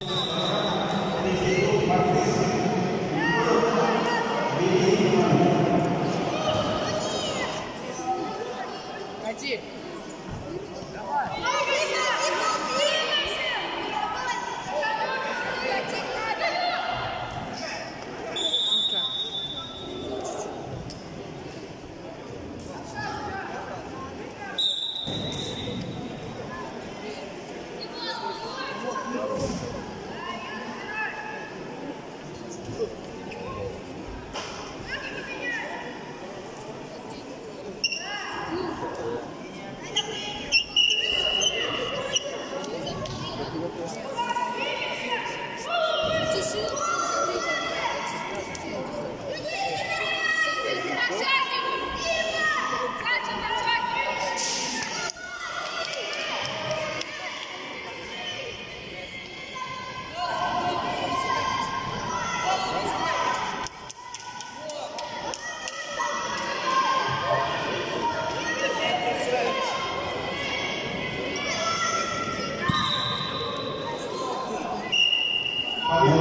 Thank Hallelujah.